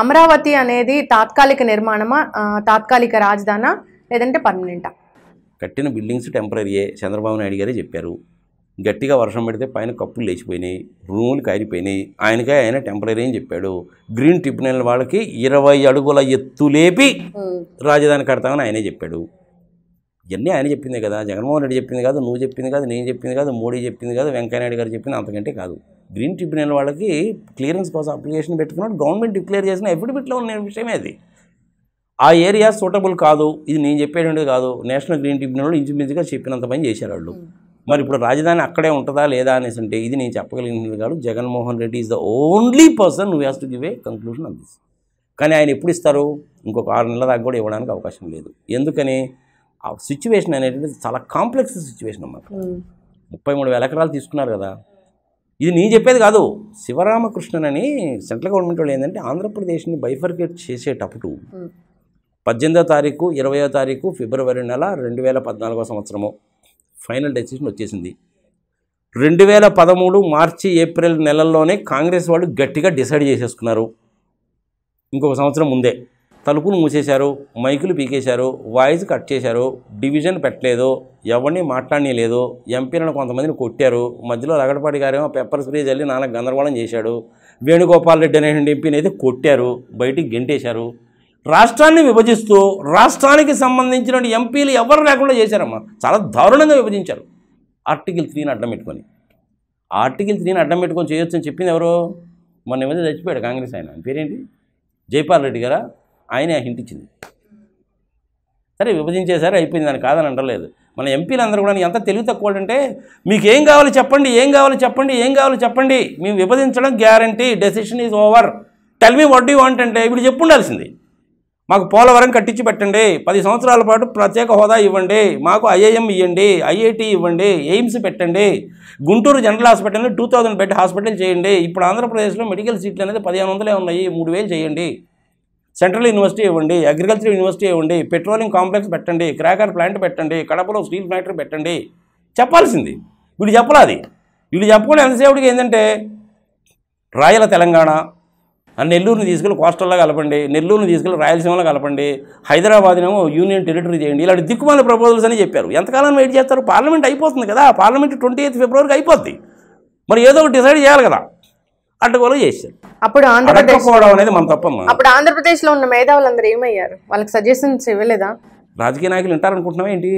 అమరావతి అనేది తాత్కాలిక నిర్మాణమా తాత్కాలిక రాజధానా లేదంటే పర్మనెంటా? కట్టిన బిల్డింగ్స్ టెంపరీయే చంద్రబాబు నాయుడు గారే చెప్పారు. గట్టిగా వర్షం పడితే పైన కప్పులు లేచిపోయినాయి రూములు కారిపోయినాయి. ఆయనకే ఆయన టెంపరీ అని చెప్పాడు. గ్రీన్ ట్రిబ్యునల్ వాళ్ళకి ఇరవై అడుగుల ఎత్తు లేపి రాజధాని కడతామని ఆయనే చెప్పాడు. ఇవన్నీ ఆయన చెప్పిందే కదా జగన్మోహన్ రెడ్డి చెప్పింది కాదు నువ్వు చెప్పింది కాదు నేను చెప్పింది కాదు మోడీ చెప్పింది కాదు వెంకయ్యనాయుడు గారు చెప్పింది అంతకంటే కాదు. గ్రీన్ ట్రిబ్యునల్ వాళ్ళకి క్లియరెన్స్ కోసం అప్లికేషన్ పెట్టుకున్నాడు గవర్నమెంట్ డిక్లేర్ చేసిన ఎఫిడవిట్లో ఉన్న విషయమే అది. ఆ ఏరియా సూటబుల్ కాదు ఇది నేను చెప్పేటువంటిది కాదు నేషనల్ గ్రీన్ ట్రిబ్యునల్ ఇంచుమించుగా చెప్పినంత పని చేశారు వాళ్ళు. మరి ఇప్పుడు రాజధాని అక్కడే ఉంటుందా లేదా అనేసి అంటే ఇది నేను చెప్పగలిగినది కాదు Jaganmohan Reddy is the only person నువ్వు has to give a conclusion on this కానీ ఆయన ఎప్పుడు ఇస్తారు? ఇంకొక ఆరు నెలల దాకా కూడా ఇవ్వడానికి అవకాశం లేదు. ఎందుకని? ఆ సిచ్యువేషన్ అనేటువంటిది చాలా కాంప్లెక్స్ సిచ్యువేషన్ అన్నమాట. ముప్పై మూడు వేల ఎకరాలు తీసుకున్నారు కదా. ఇది నేను చెప్పేది కాదు. శివరామకృష్ణన్ అని సెంట్రల్ గవర్నమెంట్ వాళ్ళు ఏంటంటే ఆంధ్రప్రదేశ్ని బైఫర్కేట్ చేసేటప్పుడు పద్దెనిమిదో తారీఖు ఇరవయో తారీఖు ఫిబ్రవరి నెల రెండు వేల పద్నాలుగో సంవత్సరము ఫైనల్ డెసిషన్ వచ్చేసింది. రెండు వేల పదమూడు మార్చి ఏప్రిల్ నెలల్లోనే కాంగ్రెస్ వాళ్ళు గట్టిగా డిసైడ్ చేసేసుకున్నారు. ఇంకొక సంవత్సరం ముందే. తలుపులు మూసేశారు మైకులు పీకేశారు వాయిస్ కట్ చేశారు డివిజన్ పెట్టలేదు ఎవరిని మాట్లాడలేదు ఎంపీలను కొంతమందిని కొట్టారు మధ్యలో రగడపాటి గారేమో పెప్పర్ స్ప్రే చల్లి నాన్న గందరగోళం చేశాడు వేణుగోపాల్ రెడ్డి అనే ఎంపీని అయితే కొట్టారు బయటికి గెంటేశారు. రాష్ట్రాన్ని విభజిస్తూ రాష్ట్రానికి సంబంధించిన ఎంపీలు ఎవరు లేకుండా చేశారమ్మా? చాలా దారుణంగా విభజించారు. ఆర్టికల్ త్రీని అడ్డం పెట్టుకొని. ఆర్టికల్ త్రీని అడ్డం పెట్టుకొని చేయొచ్చని చెప్పింది ఎవరు? మొన్న ఏమైతే చచ్చిపోయాడు కాంగ్రెస్ ఆయన. పేరేంటి? జైపాల్ రెడ్డి గారా? ఆయనే ఆ హింట్ ఇచ్చింది. సరే విభజించేసారు అయిపోయింది. దాన్ని కాదని అంటలేదు. మన ఎంపీలందరూ కూడా ఎంత తెలివి తక్కువ అంటే మీకు ఏం కావాలి చెప్పండి ఏం కావాలి చెప్పండి ఏం కావాలి చెప్పండి మేము విభజించడం guarantee decision is over tell me what you want అంటే ఇప్పుడు చెప్పు ఉండాల్సింది మాకు పోలవరం కట్టించి పెట్టండి పది సంవత్సరాల పాటు ప్రత్యేక హోదా ఇవ్వండి మాకు ఐఐఎం ఇవ్వండి ఐఐటి ఇవ్వండి ఎయిమ్స్ పెట్టండి గుంటూరు జనరల్ హాస్పిటల్ని టూ థౌజండ్ బెడ్ హాస్పిటల్ చేయండి ఇప్పుడు ఆంధ్రప్రదేశ్లో మెడికల్ సీట్లు అనేది పదిహేను వందలే ఉన్నాయి మూడు వేలు చేయండి. సెంట్రల్ యూనివర్సిటీ ఇవ్వండి అగ్రికల్చర్ యూనివర్సిటీ ఇవ్వండి పెట్రోలియం కాంప్లెక్స్ పెట్టండి క్రాకర్ ప్లాంట్ పెట్టండి కడపలో స్టీల్ ఫ్యాక్టరీ పెట్టండి చెప్పాల్సింది. వీళ్ళు చెప్పలేదు వీళ్ళు చెప్పుకుని ఎంతసేపుడికి ఏంటంటే రాయల తెలంగాణ నెల్లూరుని తీసుకెళ్ళి కోస్టల్లో కలపండి నెల్లూరుని తీసుకెళ్ళి రాయలసీమలో కలపండి హైదరాబాద్నేమో యూనియన్ టెరిటరీ చేయండి ఇలాంటి దిక్కుమాల ప్రపోజల్స్ అని చెప్పారు. ఎంతకాలం వెయిట్ చేస్తారు? పార్లమెంట్ అయిపోతుంది కదా పార్లమెంట్ ట్వంటీ ఎయిత్ ఫిబ్రవరికి అయిపోద్ది. మరి ఏదో ఒకటి డిసైడ్ చేయాలి కదా. అడ్డగోలు చేశారు. అప్పుడు ఆంధ్రప్రదేశ్ అడగకపోవడం అనేది మన తప్పమ్మా అప్పుడు ఆంధ్రప్రదేశ్లో ఉన్న మేధావులందరూ ఏమయ్యారు? వాళ్ళకి సజెషన్స్ ఇవ్వలేదా? రాజకీయ నాయకులు వింటారనుకుంటున్నావా ఏంటి?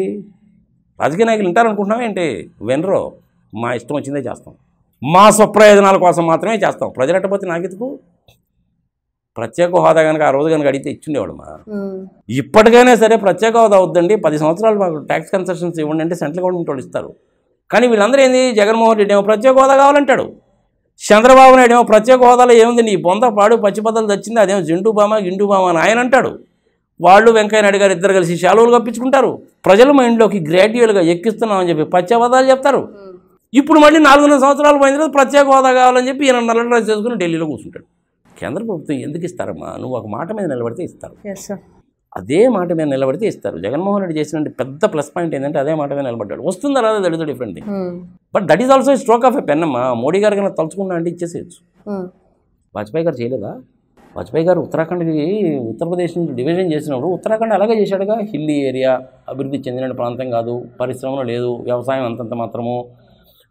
రాజకీయ నాయకులు వింటారనుకుంటున్నావా ఏంటి? వినరు. మా ఇష్టం వచ్చిందే చేస్తాం. మా స్వప్రయోజనాల కోసం మాత్రమే చేస్తాం. ప్రజలట్టపోతే నాకెందుకు? ప్రత్యేక హోదా కనుక ఆ రోజు కనుక అడిగితే ఇచ్చిండేవాడు మా. ఇప్పటికైనా సరే ప్రత్యేక హోదా వద్దండి. పది సంవత్సరాలు మాకు ట్యాక్స్ కన్సెషన్స్ ఇవ్వండి అంటే సెంట్రల్ గవర్నమెంట్ వాళ్ళు ఇస్తారు. కానీ వీళ్ళందరూ ఏంది? జగన్మోహన్ రెడ్డి ఏమో ప్రత్యేక హోదా కావాలంటాడు. చంద్రబాబు నాయుడు ఏమో ప్రత్యేక హోదాలో ఏముంది? నీ బొంద పాడు పచ్చిపద్దలు తెచ్చింది అదేమో జిండు బామ గిండు బామ అని ఆయన అంటాడు. వాళ్ళు వెంకయ్య నాయుడు గారు ఇద్దరు కలిసి శాలువులు కప్పించుకుంటారు. ప్రజల మైండ్లోకి గ్రాడ్యువల్గా ఎక్కిస్తున్నామని చెప్పి పచ్చబద్దాలు చెప్తారు. ఇప్పుడు మళ్ళీ నాలుగున్నర సంవత్సరాలు పోయిన తర్వాత ప్రత్యేక హోదా కావాలని చెప్పి ఈయన నల్ల డ్రెస్ చేసుకుని ఢిల్లీలో కూర్చుంటాడు. కేంద్ర ప్రభుత్వం ఎందుకు ఇస్తారమ్మా? నువ్వు ఒక మాట మీద నిలబడితే ఇస్తారు. అదే మాట మీద నిలబడితే ఇస్తారు. జగన్మోహన్ రెడ్డి చేసిన పెద్ద ప్లస్ పాయింట్ ఏంటంటే అదే మాట మీద నిలబడ్డాడు. వస్తుందా రాదా is different. But that is also stroke of a pen అమ్మా. మోడీ గారు కన్నా తలుచుకున్నా అంటే ఇచ్చేసేయచ్చు. ఉమ్. వాజ్పేయి గారు చేయలేదా? వాజ్పేయి గారు ఉత్తరాఖండ్కి ఉత్తరప్రదేశ్ నుంచి డివిజన్ చేసినప్పుడు ఉత్తరాఖండ్ అలాగే చేశాడుగా. హిల్లీ ఏరియా అభివృద్ధి చెందిన ప్రాంతం కాదు. పరిశ్రమలు లేదు. వ్యవసాయం అంతంత మాత్రము.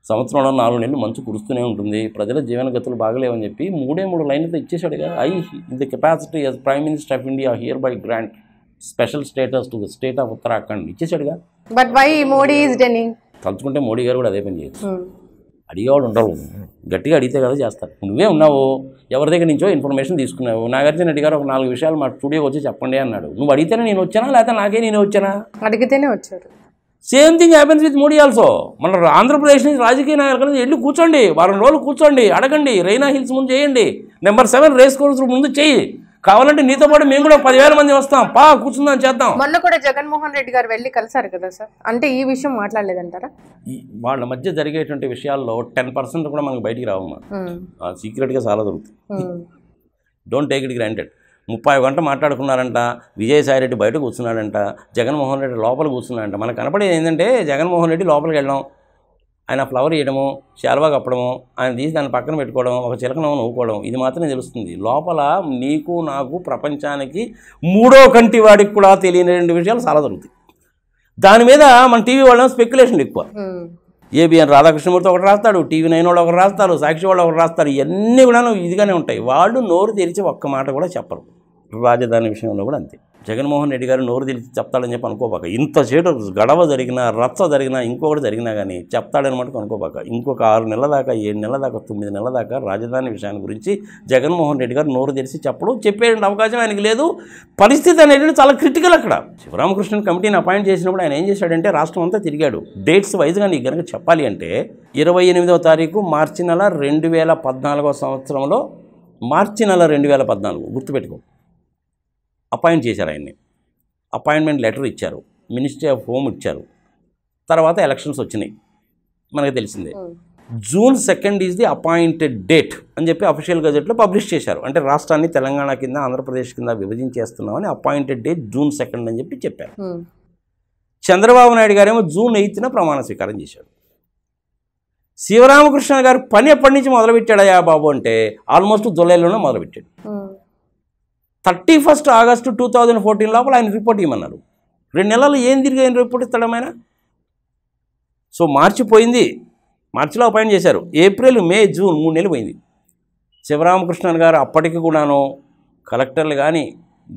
సంవత్సరంలో నాలుగు నెలలు మంచు కురుస్తూనే ఉంటుంది. ప్రజల జీవనగతులు బాగలేవని చెప్పి మూడే మూడు లైన్లతో ఇచ్చేశాడుగా. I the capacity as prime minister of India hereby grant special status to the state of Uttarakhand ఇచ్చేశాడుగా. But why Modi is denying తలుచుకుంటే మోడీ గారు కూడా అదే పని చేయొచ్చు. అడిగేవాడు ఉండరు. గట్టిగా అడిగితే కదా చేస్తారు. నువ్వే ఉన్నావు ఎవరి దగ్గర నుంచో ఇన్ఫర్మేషన్ తీసుకున్నావు. నాగార్జున రెడ్డి గారు ఒక నాలుగు విషయాలు మా స్టూడియోకి వచ్చి చెప్పండి అన్నాడు. నువ్వు అడిగితేనే నేను వచ్చానా లేకపోతే నాకే నేను వచ్చానా? అడిగితేనే వచ్చారు. Same thing happens with Modi also మన ఆంధ్రప్రదేశ్ నుంచి రాజకీయ నాయకులు వెళ్ళి కూర్చోండి. వారం రోజులు కూర్చోండి అడగండి. రైనా హిల్స్ ముందు చేయండి. నెంబర్ సెవెన్ రేస్ కోర్స్ ముందు చెయ్యి కావాలంటే నీతో పాటు మేము కూడా పదివేల మంది వస్తాం. పా కూర్చుందాం చేద్దాం. మొన్న కూడా జగన్మోహన్ రెడ్డి గారు వెళ్ళి కలిసారు కదా సార్? అంటే ఈ విషయం మాట్లాడలేదంటారా? ఈ వాళ్ళ మధ్య జరిగేటువంటి విషయాల్లో టెన్ పర్సెంట్ కూడా మనకు బయటికి రావమ్మా. సీక్రెట్గా చాలా దొరుకుతుంది. డోంట్ టేక్ ఇట్ గ్రాంటెడ్ ముప్పై గంట మాట్లాడుకున్నారంట. విజయసాయి రెడ్డి బయట కూర్చున్నాడంట. జగన్మోహన్ రెడ్డి లోపల కూర్చున్నాడంట. మనకు కనపడేది ఏంటంటే జగన్మోహన్ రెడ్డి లోపలికి వెళ్ళడం. ఆయన ఫ్లవర్ వేయడము శాల్వా కప్పడము ఆయన తీసి దాన్ని పక్కన పెట్టుకోవడం ఒక చిలకనం నవ్వుకోవడం ఇది మాత్రమే తెలుస్తుంది. లోపల నీకు నాకు ప్రపంచానికి మూడో కంటి వాడికి కూడా తెలియని రెండు విషయాలు చాలా దొరుకుతాయి దాని మీద మన టీవీ వాళ్ళ స్పెక్యులేషన్ ఎక్కువ. ఏబిఎన్ రాధాకృష్ణమూర్తి ఒకటి రాస్తాడు టీవీ నైన్ వాళ్ళు ఒకటి రాస్తారు సాక్షి వాళ్ళు ఒకటి రాస్తారు ఇవన్నీ కూడా ఇదిగానే ఉంటాయి. వాళ్ళు నోరు తెరిచి ఒక్క మాట కూడా చెప్పరు. రాజధాని విషయంలో కూడా అంతే. జగన్మోహన్ రెడ్డి గారు నోరు తెరిచి చెప్తాడని చెప్పి అనుకోబాక. ఇంత చేటు గడవ జరిగినా రచ్చ జరిగినా ఇంకొకటి జరిగినా కానీ చెప్తాడని మటుకు అనుకోబాక. ఇంకొక ఆరు నెలల దాకా ఏడు నెలల దాకా తొమ్మిది నెలల దాకా రాజధాని విషయాన్ని గురించి జగన్మోహన్ రెడ్డి గారు నోరు తెలిసి చెప్పడం చెప్పే అవకాశం ఆయనకి లేదు. పరిస్థితి అనేది చాలా క్రిటికల్ అక్కడ. శివరామకృష్ణన్ కమిటీని అపాయింట్ చేసినప్పుడు ఆయన ఏం చేశాడంటే రాష్ట్రం అంతా తిరిగాడు. డేట్స్ వైజ్గా నీకు కనుక చెప్పాలి అంటే ఇరవై ఎనిమిదవ తారీఖు మార్చి నెల రెండు వేల పద్నాలుగో సంవత్సరంలో మార్చి నెల రెండు వేల పద్నాలుగు గుర్తుపెట్టుకో. అపాయింట్ చేశారు ఆయన్ని. అపాయింట్మెంట్ లెటర్ ఇచ్చారు. మినిస్ట్రీ ఆఫ్ హోమ్ ఇచ్చారు. తర్వాత ఎలక్షన్స్ వచ్చినాయి. మనకు తెలిసిందే. June second is the appointed date అని చెప్పి అఫీషియల్ గజెట్లో పబ్లిష్ చేశారు. అంటే రాష్ట్రాన్ని తెలంగాణ కింద ఆంధ్రప్రదేశ్ కింద విభజించేస్తున్నామని అపాయింటెడ్ డేట్ జూన్ సెకండ్ అని చెప్పి చెప్పారు. చంద్రబాబు నాయుడు గారేమో జూన్ ఎయిత్న ప్రమాణ స్వీకారం చేశాడు శివరామకృష్ణ గారు పని ఎప్పటి నుంచి మొదలుపెట్టాడయా బాబు అంటే ఆల్మోస్ట్ జులైలోనే మొదలుపెట్టాడు. Thirty first August two thousand fourteen లోపల ఆయన రిపోర్ట్ ఇవ్వమన్నారు. రెండు నెలలు ఏం తిరిగి ఆయన రిపోర్ట్ ఇస్తాడు సో మార్చి పోయింది. మార్చిలో అపాయింట్ చేశారు. ఏప్రిల్ మే జూన్ మూడు నెలలు పోయింది. శివరామకృష్ణన్ గారు అప్పటికి కూడాను కలెక్టర్లు కానీ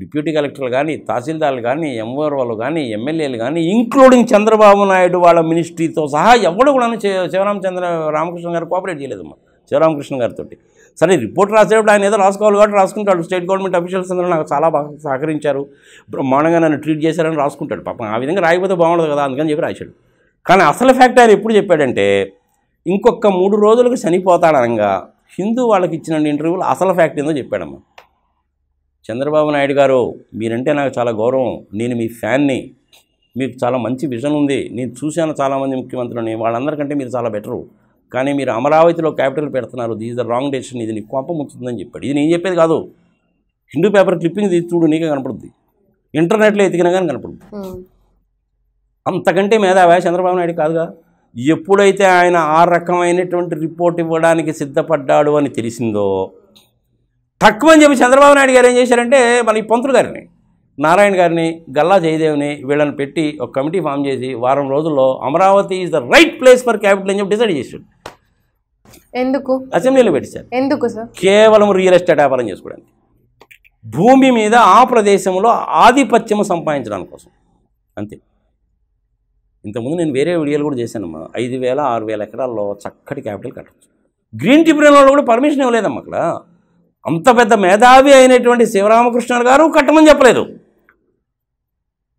డిప్యూటీ కలెక్టర్లు కానీ తహసీల్దార్లు కానీ ఎంఓఆర్ఓలు కానీ ఎమ్మెల్యేలు కానీ ఇంక్లూడింగ్ చంద్రబాబు నాయుడు వాళ్ళ మినిస్ట్రీతో సహా ఎవడు కూడా శివరామచంద్ర రామకృష్ణ గారు కోఆపరేట్ చేయలేదమ్మా. శివరామకృష్ణ గారితో సరే రిపోర్ట్ రాసేటప్పుడు ఆయన ఏదో రాసుకోవాలి కాబట్టి రాసుకుంటాడు. స్టేట్ గవర్నమెంట్ అఫీషియల్స్ అందరూ నాకు చాలా బాగా సహకరించారు. బ్రహ్మాండంగా నన్ను ట్రీట్ చేశారని రాసుకుంటాడు. పాపం ఆ విధంగా రాయకపోతే బాగుండదు కదా అందుకని చెప్పి రాశాడు. కానీ అసలు ఫ్యాక్ట్ ఆయన ఎప్పుడు చెప్పాడంటే ఇంకొక మూడు రోజులకు చనిపోతాడనగా హిందూ వాళ్ళకి ఇచ్చిన ఇంటర్వ్యూలో అసలు ఫ్యాక్ట్ ఏందో చెప్పాడమ్మ. చంద్రబాబు నాయుడు గారు మీరంటే నాకు చాలా గౌరవం. నేను మీ ఫ్యాన్ని మీకు చాలా మంచి విజన్ ఉంది. నేను చూశాను చాలామంది ముఖ్యమంత్రులని. వాళ్ళందరికంటే మీరు చాలా బెటరు. కానీ మీరు అమరావతిలో క్యాపిటల్ పెడుతున్నారు. This the wrong decision. ఇది నీకు కోపం వచ్చిందని చెప్పాడు. ఇది నేను చెప్పేది కాదు. హిందూ పేపర్ క్లిప్పింగ్ తీసి చూడు నీకే కనపడుద్ది. ఇంటర్నెట్లో ఎతికినా కానీ కనపడుద్ది. అంతకంటే మేధావా చంద్రబాబు నాయుడు కాదుగా. ఎప్పుడైతే ఆయన ఆ రకమైనటువంటి రిపోర్ట్ ఇవ్వడానికి సిద్ధపడ్డాడు అని తెలిసిందో తక్కువ అని చెప్పి చంద్రబాబు నాయుడు గారు ఏం చేశారంటే మన ఈ పంతులు గారిని నారాయణ గారిని గల్లా జయదేవ్ని వీళ్ళని పెట్టి ఒక కమిటీ ఫామ్ చేసి వారం రోజుల్లో Amaravati is the right place for capital అని చెప్పి డిసైడ్ చేశాడు. ఎందుకు? అసెంబ్లీలో పెట్టేశారు ఎందుకు సార్? కేవలం రియల్ ఎస్టేట్ వ్యాపారం చేసుకోవడానికి. భూమి మీద ఆ ప్రదేశంలో ఆధిపత్యము సంపాదించడానికి కోసం. అంతే. ఇంతకుముందు నేను వేరే వీడియోలు కూడా చేశానమ్మా ఐదు వేల ఆరు వేల ఎకరాల్లో చక్కటి క్యాపిటల్ కట్టచ్చు. గ్రీన్ ట్రిబ్యునల్ వాళ్ళు కూడా పర్మిషన్ ఇవ్వలేదమ్మా అక్కడ. అంత పెద్ద మేధావి అయినటువంటి శివరామకృష్ణ గారు కట్టమని చెప్పలేదు.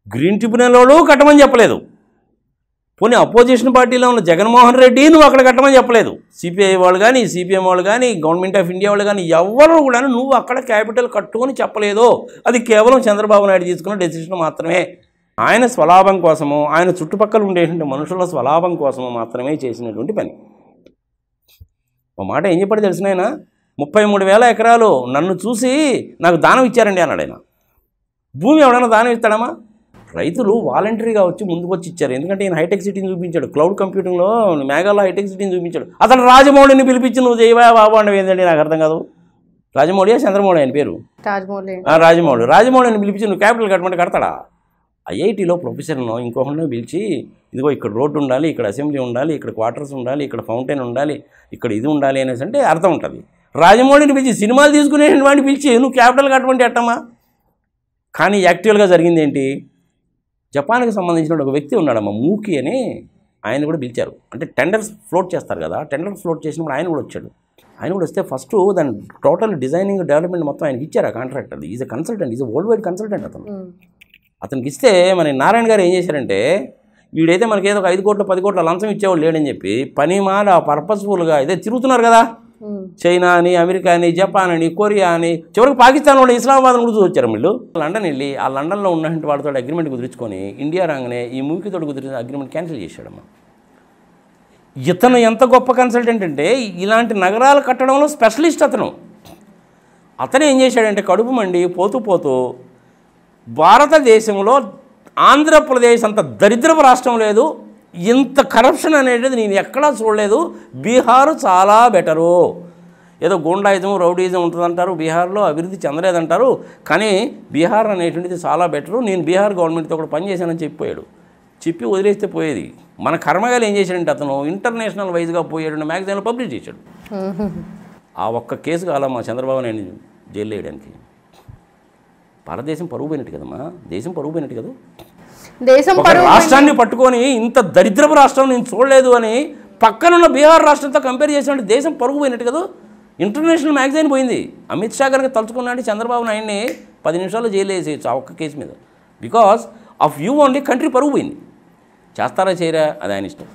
గ్రీన్ ట్రిబ్యునల్ వాళ్ళు కట్టమని చెప్పలేదు. పోనీ అపోజిషన్ పార్టీలో ఉన్న జగన్మోహన్ రెడ్డి నువ్వు అక్కడ కట్టమని చెప్పలేదు. సిపిఐ వాళ్ళు కానీ సిపిఎం వాళ్ళు కానీ గవర్నమెంట్ ఆఫ్ ఇండియా వాళ్ళు కానీ ఎవరు కూడా నువ్వు అక్కడ క్యాపిటల్ కట్టుకొని చెప్పలేదు. అది కేవలం చంద్రబాబు నాయుడు తీసుకున్న డెసిషన్ మాత్రమే. ఆయన స్వలాభం కోసము ఆయన చుట్టుపక్కల ఉండేటువంటి మనుషుల స్వలాభం కోసము మాత్రమే చేసినటువంటి పని. ఒక మాట ఏం చెప్పాడు తెలిసిన ఆయన ముప్పై మూడు వేల ఎకరాలు నన్ను చూసి నాకు దానం ఇచ్చారండి అన్నాడు ఆయన. భూమి ఎవడైనా దానం ఇస్తాడమ్మా? రైతులు వాలంటరీగా వచ్చి ముందుకు వచ్చి ఇచ్చారు. ఎందుకంటే ఈయన హైటెక్ సిటీని చూపించాడు. క్లౌడ్ కంప్యూటింగ్లో మేఘాలో హైటెక్ సిటీని చూపించాడు. అతను రాజమౌళిని పిలిపించి నువ్వు చేయవా బాబు అంటే ఏంటండి నాకు అర్థం కాదు. రాజమౌళియా చంద్రమౌళి ఆయన పేరు? రాజమౌళి. ఆ, రాజమౌళి. రాజమౌళిని పిలిపించి నువ్వు క్యాపిటల్ కట్టమంటే కడతాడా? ఐఐటీలో ప్రొఫెసర్ను ఇంకొకరిని పిలిచి ఇదిగో ఇక్కడ రోడ్డు ఉండాలి ఇక్కడ అసెంబ్లీ ఉండాలి ఇక్కడ క్వార్టర్స్ ఉండాలి ఇక్కడ ఫౌంటైన్ ఉండాలి ఇక్కడ ఇది ఉండాలి అనేసి అంటే అర్థం ఉంటుంది. రాజమౌళిని పిలిచి సినిమాలు తీసుకునే వాడిని పిలిచి నువ్వు క్యాపిటల్ కట్టమంటే ఎట్టమ్మా? కానీ యాక్చువల్గా జరిగింది ఏంటి? జపాన్కి సంబంధించిన ఒక వ్యక్తి ఉన్నాడమ్మా మూకి అని ఆయన కూడా పిలిచారు అంటే టెండర్స్ ఫ్లోట్ చేస్తారు కదా టెండర్స్ ఫ్లోట్ చేసినప్పుడు ఆయన కూడా వచ్చాడు ఆయన కూడా వస్తే ఫస్ట్ దాని టోటల్ డిజైనింగ్ డెవలప్మెంట్ మొత్తం ఆయనకి ఇచ్చారు ఆ కాంట్రాక్ట్ అది is a consultant is world wide consultant అతను. అతనికి ఇస్తే మన నారాయణ గారు ఏం చేశారంటే వీడైతే మనకి ఏదో ఒక ఐదు కోట్ల పది కోట్ల లంచం ఇచ్చేవాడు లేడని చెప్పి పని మాల పర్పస్ఫుల్గా ఇదే తిరుగుతున్నారు కదా. చైనా అని అమెరికా అని జపాన్ అని కొరియా అని చివరికి పాకిస్తాన్ వాళ్ళు ఇస్లామాబాద్ కూడా వచ్చారు వీళ్ళు. లండన్ వెళ్ళి ఆ లండన్లో ఉన్నటువంటి వాళ్ళతో అగ్రిమెంట్ కుదుర్చుకొని ఇండియా రాగానే ఈ మూవీతో కుదిరిన అగ్రిమెంట్ క్యాన్సిల్ చేశాడమ్మా. ఇతను ఎంత గొప్ప కన్సల్టెంట్ అంటే ఇలాంటి నగరాలు కట్టడంలో స్పెషలిస్ట్ అతను. అతను ఏం చేశాడంటే కడుపు మండి పోతూ పోతూ భారతదేశంలో ఆంధ్రప్రదేశ్ అంత దరిద్రపు రాష్ట్రం లేదు ఇంత కరప్షన్ అనేది నేను ఎక్కడా చూడలేదు. బీహార్ చాలా బెటరు. ఏదో గూండాయిజం రౌడీజం ఉంటుందంటారు బీహార్లో అభివృద్ధి చెందలేదంటారు. కానీ బీహార్ అనేటువంటిది చాలా బెటరు. నేను బీహార్ గవర్నమెంట్తో కూడా పనిచేశానని చెప్పిపోయాడు. చెప్పి వదిలేస్తే పోయేది. మన కర్మగాలు ఏం చేశాడంటే అతను ఇంటర్నేషనల్ వైజ్గా పోయాడు మ్యాగజైన్లో పబ్లిష్ చేశాడు. ఆ ఒక్క కేసు కాల మా చంద్రబాబు నాయుడు జైలు వేయడానికి. భారతదేశం పరుగు పోయినట్టు కదమ్మా. దేశం పరుగు పోయినట్టు కదా? దేశం రాష్ట్రాన్ని పట్టుకొని ఇంత దరిద్రపు రాష్ట్రం నేను చూడలేదు అని పక్కనున్న బీహార్ రాష్ట్రంతో కంపేర్ చేసినట్టు దేశం పరుగు పోయినట్టు కదా. ఇంటర్నేషనల్ మ్యాగజైన్ పోయింది. అమిత్ షా కనుక తలుచుకున్నాడు చంద్రబాబు నాయుడిని పది నిమిషాల్లో జైలు వేసేయచ్చు ఆ ఒక్క కేసు మీద. Because of you only country పరుగు పోయింది. చేస్తారా చేయరా? అది ఆయన ఇష్టం.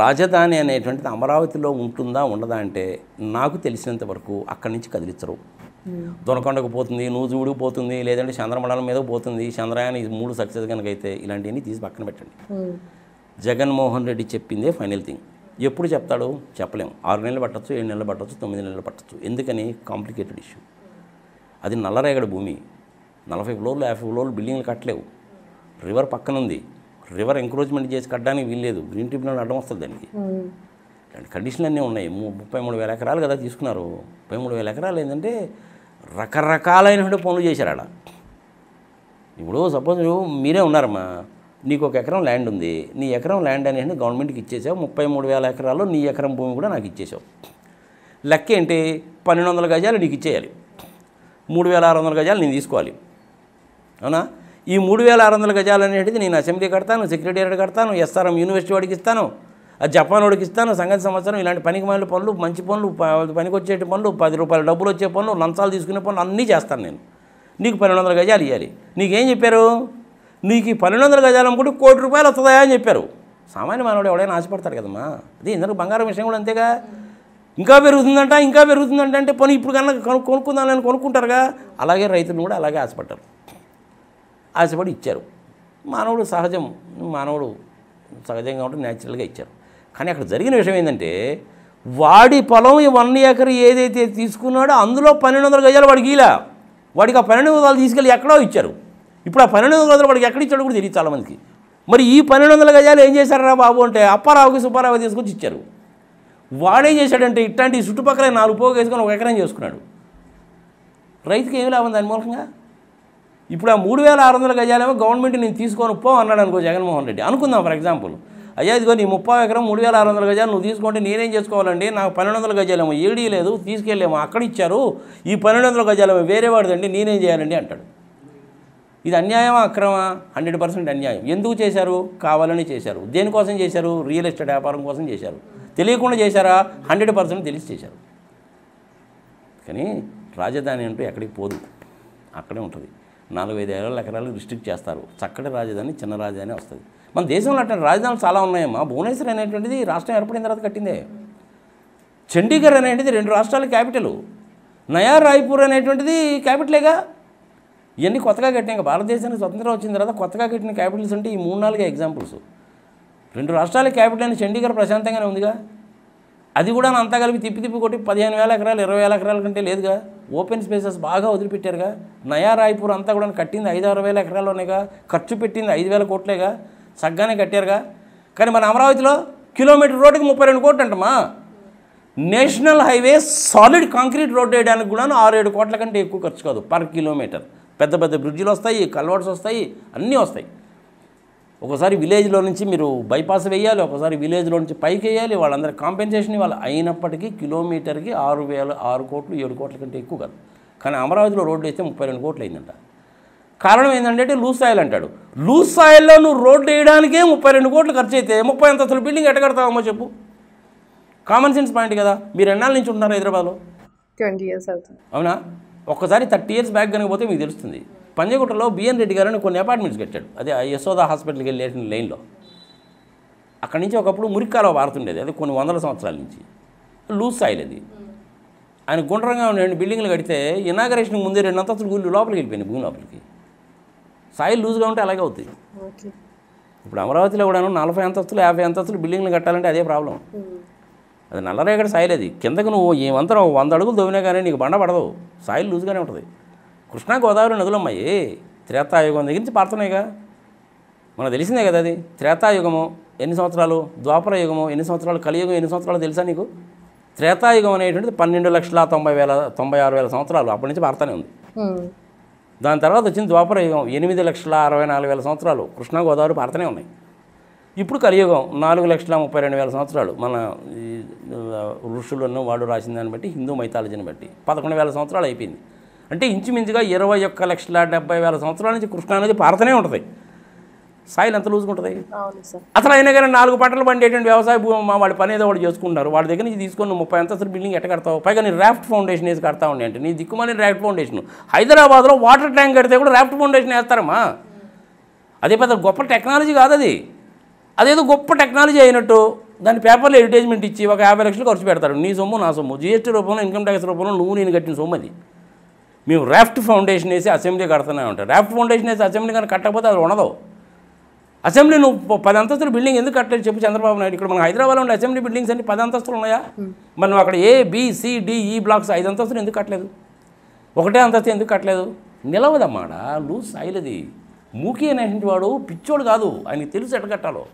రాజధాని అనేటువంటిది అమరావతిలో ఉంటుందా ఉండదా అంటే నాకు తెలిసినంత వరకు అక్కడి నుంచి కదిలించరు. దొనకొండకు పోతుంది నూజువుడికి పోతుంది లేదంటే చంద్రమండలం మీద పోతుంది. చంద్రయాన్ ఇది మూడు సక్సెస్ కనుక అయితే ఇలాంటివన్నీ తీసి పక్కన పెట్టండి. జగన్మోహన్ రెడ్డి చెప్పిందే ఫైనల్ థింగ్. ఎప్పుడు చెప్తాడు చెప్పలేము ఆరు నెలలు పట్టచ్చు ఏడు నెలలు పట్టచ్చు తొమ్మిది నెలలు పట్టచ్చు. ఎందుకని? Complicated issue. అది నల్లరేగడి భూమి. నలభై ఫ్లోర్లు యాభై ఫ్లోర్లు బిల్డింగ్లు కట్టలేవు. రివర్ పక్కన ఉంది రివర్ ఎంక్రోచ్మెంట్ చేసి కట్టడానికి వీల్లేదు. గ్రీన్ ట్రిబ్యునల్ అడ్డం వస్తుంది దానికి. ఇలాంటి కండిషన్లు అన్నీ ఉన్నాయి. ముప్పై మూడు వేల ఎకరాలు కదా తీసుకున్నారు. ముప్పై మూడు వేల ఎకరాలు ఏంటంటే రకరకాలైన పనులు చేశారు ఆడ. ఇప్పుడు సపోజ్ మీరే ఉన్నారమ్మా. నీకు ఒక ఎకరం ల్యాండ్ ఉంది. నీ ఎకరం ల్యాండ్ అనేది గవర్నమెంట్కి ఇచ్చేసావు. ముప్పై మూడు వేల ఎకరాల్లో నీ ఎకరం భూమి కూడా నాకు ఇచ్చేసావు. లెక్క ఏంటి? పన్నెండు వందల గజాలు నీకు ఇచ్చేయాలి. మూడు వేల ఆరు వందల గజాలు నేను తీసుకోవాలి. అవునా? ఈ మూడు వేల ఆరు వందల గజాలు అనేటిది నేను అసెంబ్లీ కడతాను సెక్రటేరియట్ కడతాను ఎస్ఆర్ఎం యూనివర్సిటీ వాడికి ఇస్తాను. అది జపాన్ వాడికి ఇస్తాను సంగతి సంవత్సరం ఇలాంటి పనికి మాలిన పనులు మంచి పనులు పనికొచ్చేటి పనికి వచ్చేటి పనులు పది రూపాయల డబ్బులు వచ్చే పనులు లంచాలు తీసుకునే పనులు అన్నీ చేస్తాను నేను. నీకు పన్నెండు వందల గజాలు ఇవ్వాలి నీకేం చెప్పారు? నీకు ఈ పన్నెండు వందల గజాలు అమ్ముకుంటే కోటి రూపాయలు వస్తుందా అని చెప్పారు. సామాన్య మానవుడు ఎవడైనా ఆశపడతాడు కదమ్మా. అది ఇందులో బంగారం విషయం కూడా అంతేగా. ఇంకా పెరుగుతుందంట ఇంకా పెరుగుతుందంట అంటే పని ఇప్పుడు కన్నా కొను- కొనుక్కుందామని కొనుక్కుంటారుగా. అలాగే రైతులు కూడా అలాగే ఆశపడ్డారు. ఆశపడి ఇచ్చారు. మానవుడు సహజం. మానవుడు సహజంగా ఉంటే న్యాచురల్గా ఇచ్చారు. కానీ అక్కడ జరిగిన విషయం ఏంటంటే వాడి పొలం ఈ వన్ ఏకర్ ఏదైతే తీసుకున్నాడో అందులో పన్నెండు వందల గజాలు వాడికి ఇలా. వాడికి ఆ పన్నెండు వందలు తీసుకెళ్ళి ఎక్కడో ఇచ్చారు. ఇప్పుడు ఆ పన్నెండు వందల గజాలు వాడికి ఎక్కడ ఇచ్చాడో కూడా తెలియదు చాలామందికి. మరి ఈ పన్నెండు వందల గజాలు ఏం చేశారా బాబు అంటే అప్పారావుకి సుబ్బారావు తీసుకొచ్చి ఇచ్చారు. వాడేం చేశాడంటే ఇట్లాంటి చుట్టుపక్కల నాలుగు పోగు వేసుకొని ఒక ఎకరం చేసుకున్నాడు. రైతుకి ఏమి లాభం దాని మూలంగా? ఇప్పుడు ఆ మూడు వేల ఆరు వందల గజాలేమో గవర్నమెంట్ నేను తీసుకొని పో అన్నాడు అనుకో జగన్మోహన్ రెడ్డి. అనుకుందాం ఫర్ ఎగ్జాంపుల్. అయ్యా ఇదిగో నీ ముప్పై ఎకరం మూడు వేల ఆరు వందల గజాలు నువ్వు తీసుకుంటే నేనేం చేసుకోవాలండి? నాకు పన్నెండు వందల గజాలేమో ఏడీ లేదు తీసుకెళ్ళేమో అక్కడ ఇచ్చారు. ఈ పన్నెండు వందల గజాలేమో వేరే వాడిదండి నేనేం చేయాలండి అంటాడు. ఇది అన్యాయమా అక్రమా? హండ్రెడ్ పర్సెంట్ అన్యాయం. ఎందుకు చేశారు? కావాలని చేశారు. దేనికోసం చేశారు? రియల్ ఎస్టేట్ వ్యాపారం కోసం చేశారు. తెలియకుండా చేశారా? హండ్రెడ్ పర్సెంట్ తెలిసి చేశారు. కానీ రాజధాని అంటూ ఎక్కడికి పోదు. అక్కడే ఉంటుంది. నాలుగైదు ఏళ్ళ ఎకరాలు రిస్ట్రిక్ట్ చేస్తారు. చక్కటి రాజధాని చిన్న రాజధాని వస్తుంది. మన దేశంలో అటువంటి రాజధానులు చాలా ఉన్నాయమ్మా. భువనేశ్వర్ అనేటువంటిది రాష్ట్రం ఏర్పడిన తర్వాత కట్టిందే. చండీగఢ్ అనేటిది రెండు రాష్ట్రాల క్యాపిటల్. నయా రాయ్పూర్ అనేటువంటిది క్యాపిటలేగా. ఇవన్నీ కొత్తగా కట్టినాయి. ఇంకా భారతదేశానికి స్వతంత్రం వచ్చిన తర్వాత కొత్తగా కట్టిన క్యాపిటల్స్ అంటే ఈ మూడు నాలుగే ఎగ్జాంపుల్స్. రెండు రాష్ట్రాల క్యాపిటల్ అని చండీగఢ్ ప్రశాంతంగానే ఉందిగా. అది కూడా అంతా కలిపి తిప్పి తిప్పి కొట్టి పదిహేను వేల ఎకరాలు ఇరవై వేల ఎకరాల కంటే లేదుగా. ఓపెన్ స్పేసెస్ బాగా వదిలిపెట్టారుగా. నయా రాయ్పూర్ అంతా కూడా కట్టింది ఐదు ఆరు వేల ఎకరాల్లోనేగా ఖర్చు పెట్టింది ఐదు వేల కోట్లేగా. సగ్గానే కట్టారుగా. కానీ మన అమరావతిలో కిలోమీటర్ రోడ్డుకి ముప్పై రెండు కోట్లు అంటమా national highway solid concrete road వేయడానికి కూడా ఆరు ఏడు కోట్ల కంటే ఎక్కువ ఖర్చు కాదు పర్ కిలోమీటర్. పెద్ద పెద్ద బ్రిడ్జిలు వస్తాయి కల్వర్ట్స్ వస్తాయి అన్నీ వస్తాయి. ఒకసారి విలేజ్లో నుంచి మీరు బైపాస్ వేయాలి ఒకసారి విలేజ్లో నుంచి పైకి వేయాలి వాళ్ళందరి కాంపెన్సేషన్ ఇవ్వాలి. అయినప్పటికీ కిలోమీటర్కి ఆరు వేల ఆరు కోట్లు ఏడు కోట్ల కంటే ఎక్కువ కాదు. కానీ అమరావతిలో రోడ్డు వేస్తే ముప్పై రెండు కోట్లు అయిందంట. కారణం ఏంటంటే లూజ్ సాయిల్ అంటాడు. లూజ్ సాయిల్లో నువ్వు రోడ్డు వేయడానికే ముప్పై రెండు కోట్లు ఖర్చు అయితే ముప్పై అంతస్తుల బిల్డింగ్ ఎట్ట కడతావమ్మో చెప్పు. కామన్ సెన్స్ పాయింట్ కదా. మీరు ఎన్నాళ్ళ నుంచి ఉంటున్నారు హైదరాబాద్లో? ట్వంటీ ఇయర్స్ అవుతుంది. అవునా? ఒక్కసారి థర్టీ ఇయర్స్ బ్యాక్ కనుక పోతే మీకు తెలుస్తుంది. పంజగుట్టలో బిఎన్ రెడ్డి గారు అని కొన్ని అపార్ట్మెంట్స్ కట్టాడు. అదే యశోద హాస్పిటల్కి వెళ్ళే లైన్లో అక్కడి నుంచి ఒకప్పుడు మురికాలో వారుతుండేది. అది కొన్ని వందల సంవత్సరాల నుంచి. లూజ్ సాయిల్ అది. ఆయన గుండ్రంగా ఉండే బిల్డింగ్లు కడితే ఇనాగరేషన్ ముందే రెండు అంతస్తులు గుళ్ళు లోపలికి వెళ్ళిపోయింది భూమి లోపలికి. సాయిల్ లూజ్గా ఉంటే అలాగే అవుతుంది ఇప్పుడు అమరావతిలో కూడాను నలభై అంతస్తులు యాభై అంతస్తులు బిల్డింగ్లు కట్టాలంటే అదే ప్రాబ్లం. అది నల్లరేగడి సాయిల్ అది. కిందకు నువ్వు ఏమంతా వంద అడుగులు దొవినా కానీ నీకు బండ పడదు. సాయిల్ లూజ్గానే ఉంటుంది. కృష్ణా గోదావరి నదులమ్మాయి త్రేతాయుగం దగ్గర నుంచి పారుతున్నాయిగా. మనకు తెలిసిందే కదా అది. త్రేతాయుగము ఎన్ని సంవత్సరాలు? ద్వాపర యుగము ఎన్ని సంవత్సరాలు? కలియుగం ఎన్ని సంవత్సరాలు తెలుసా నీకు? త్రేతాయుగం అనేటువంటిది పన్నెండు లక్షల తొంభై వేల తొంభై ఆరు వేల సంవత్సరాలు అప్పటి నుంచి మారుతానే ఉంది. ఉమ్. దాని తర్వాత వచ్చింది ద్వాపర యుగం ఎనిమిది లక్షల అరవై నాలుగు వేల సంవత్సరాలు. కృష్ణా గోదావరి పారతనే ఉన్నాయి. ఇప్పుడు కలియుగం నాలుగు లక్షల ముప్పై రెండు వేల సంవత్సరాలు. మన ఋషులను వాడు రాసిన దాన్ని బట్టి హిందూ మైథాలజీని బట్టి పదకొండు వేల సంవత్సరాలు అయిపోయింది. అంటే ఇంచుమించుగా ఇరవై ఒక్క లక్షల డెబ్బై వేల సంవత్సరాల నుంచి కృష్ణా నది పారుతూనే ఉంటుంది. సాయిల్ ఎంత అవును సార్. అసలు అయినా కానీ నాలుగు పంటలు పండేటువంటి వ్యవసాయ భూమి మా వాడి పని ఏదో వాడు చేసుకుంటారు వాడి దగ్గర నుంచి తీసుకొని ముప్పై అంతస్తుల బిల్డింగ్ ఎట్ట కడతావు? పైగా నీ రాఫ్ట్ ఫౌండేషన్ వేసి కడతా ఉండే అంటే. నీ దిక్కుమాలి రాఫ్ట్ ఫౌండేషన్ హైదరాబాద్లో వాటర్ ట్యాంక్ కడితే కూడా రాఫ్ట్ ఫౌండేషన్ వేస్తారమ్మా. అదే పెద్ద గొప్ప టెక్నాలజీ కాదు అది. అదేదో గొప్ప టెక్నాలజీ అయినట్టు దాని పేపర్లో అడ్వర్టైజ్మెంట్ ఇచ్చి ఒక యాభై లక్షలు ఖర్చు పెడతారు. నీ సొమ్ము నా సొమ్ము. జీఎస్టీ రూపంలో ఇన్కమ్ ట్యాక్స్ రూపంలో నువ్వు నేను కట్టిన సొమ్ము అది. మేము రాఫ్ట్ ఫౌండేషన్ వేసి అసెంబ్లీ కడుతూనే ఉంటాం రాఫ్ట్ ఫౌండేషన్ వేసి అసెంబ్లీ కానీ కట్టకపోతే అది ఉండదు. అసెంబ్లీ నువ్వు పది అంతస్తుల బిల్డింగ్ ఎందుకు కట్టలేదు చెప్పు చంద్రబాబు నాయుడు. ఇక్కడ మన హైదరాబాద్లో ఉండే అసెంబ్లీ బిల్డింగ్స్ అన్ని పది అంతస్తులు ఉన్నాయా? మరి నువ్వు అక్కడ A B C D E blocks ఐదు అంతస్తులు ఎందుకు కట్టలేదు? ఒకటే అంతస్తు ఎందుకు కట్టలేదు? నిలవదమ్మాడ లూజ్ సాయిలది. మూకీ అనేటువంటి వాడు పిచ్చోడు కాదు ఆయనకి తెలుసు ఎట్ట కట్టాలో.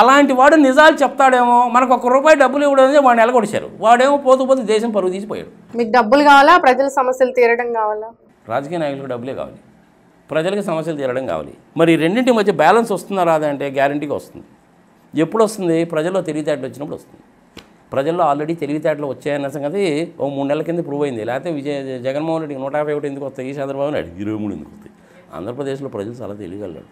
అలాంటి వాడు నిజాలు చెప్తాడేమో మనకు ఒక రూపాయి డబ్బులు ఇవ్వడం అనేది వాడిని ఎలగొడిచారు వాడేమో పోతూ పోతూ దేశం పరుగు తీసిపోయాడు. మీకు డబ్బులు కావాలా? ప్రజల సమస్యలు తీరడం కావాలా? రాజకీయ నాయకులకు డబ్బులే కావాలి. ప్రజలకు సమస్యలు తీరడం కావాలి. మరి ఈ రెండింటి మధ్య బ్యాలెన్స్ వస్తుందా రాదా అంటే గ్యారంటీగా వస్తుంది. ఎప్పుడు వస్తుంది? ప్రజల్లో తెలివితేటలు వచ్చినప్పుడు వస్తుంది. ప్రజల్లో ఆల్రెడీ తెలివితేటలు వచ్చాయన్న సంగతి ఓ మూడు నెలల కింద ప్రూవ్ అయింది. లేకపోతే విజయ జగన్మోహన్ రెడ్డికి నూట యాభై ఒకటి ఎందుకు వస్తాయి? చంద్రబాబు నాయుడు. ఇరవై మూడు ఎందుకు వస్తాయి? ఆంధ్రప్రదేశ్లో ప్రజలు చాలా తెలియగలరు